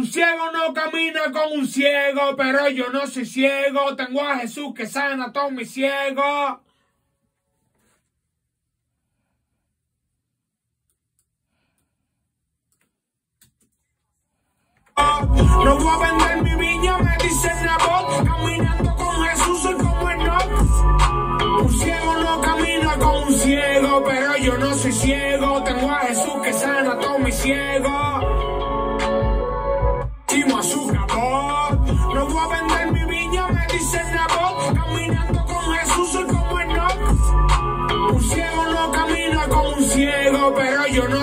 Un ciego no camina con un ciego, pero yo no soy ciego. Tengo a Jesús que sana a todos mis ciegos. No voy a vender mi viña, me dice Nabot. Caminando con Jesús soy como Enoch. Un ciego no camina con un ciego, pero yo no soy ciego. Tengo a Jesús que sana a todos mis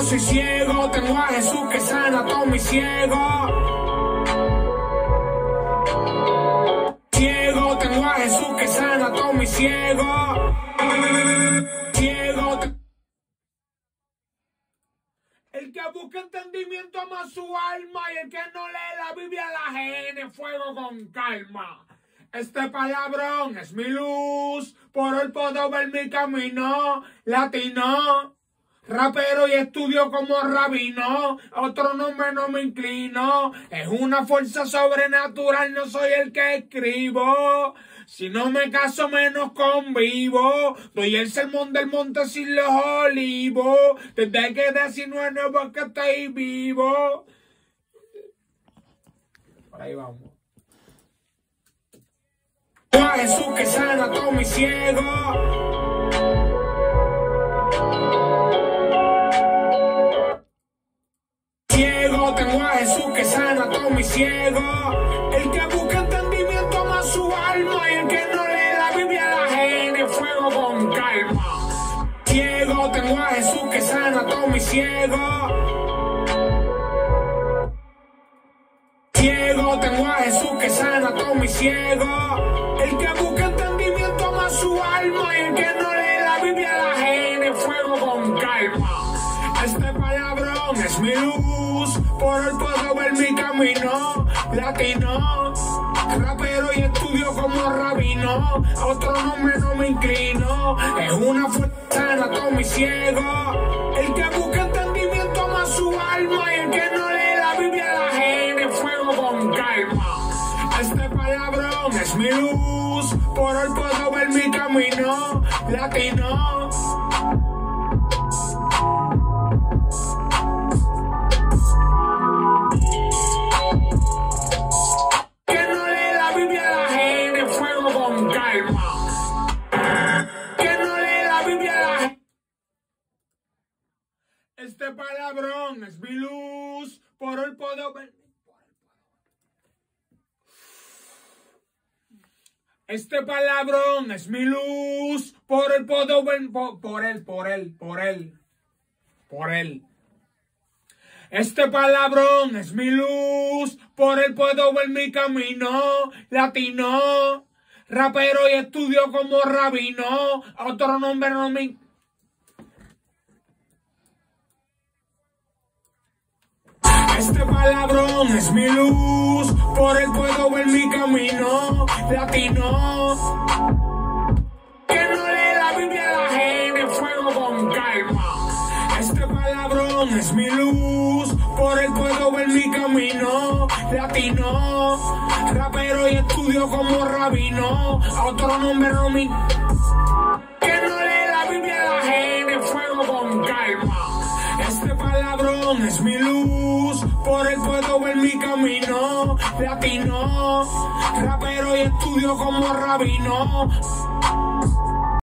soy ciego. Tengo a Jesús que sana a todos mis ciegos. Ciego, tengo a Jesús que sana mis ciegos. Ciego. te- El que busca entendimiento ama su alma y el que no lee la Biblia la gene fuego con calma. Este palabrón es mi luz, por él puedo ver mi camino, latino. Rapero y estudio como rabino, otro nombre no me inclino. Es una fuerza sobrenatural, no soy el que escribo. Si no me caso, menos convivo. Doy el sermón del monte sin los olivos. Desde que 19 nuevo que estoy vivo. Por ahí vamos. A Jesús que sana a todos mis ciegos. Ciego, tengo a Jesús que sana a todos mis ciegos. El que busca entendimiento ama su alma y el que no lee la Biblia la gene fuego con calma. Ciego, tengo a Jesús que sana a todos mis ciegos. Ciego, tengo a Jesús que sana a todos mis ciegos. El que busca entendimiento ama su alma y el que no lee la Biblia la gene fuego con calma. Este palabrón es mi luz, por él puedo ver mi camino, latino. Rapero y estudio como rabino, a otro nombre no me inclino. Es una fuerza a todos mis ciegos. El que busca entendimiento ama su alma y el que no lee la Biblia la gene fuego con calma. Este palabrón es mi luz, por él puedo ver mi camino, latino. Este palabrón es mi luz, por él puedo ver. Este palabrón es mi luz, por él puedo ver, por, por él, por él, por él, por él. Este palabrón es mi luz, por él puedo ver mi camino, latino. Rapero y estudio como rabino, otro nombre no me... Este palabrón es mi luz, por él puedo ver mi camino, latino. Que no lee la Biblia la gene fuego con calma. Este palabrón es mi luz, por él puedo ver mi camino, latino. Rapero y estudio como rabino, a otro nombre no me... Que no lee la Biblia la gene fuego con calma. Este palabrón es mi luz, mi camino, latino. Rapero y estudio como rabino.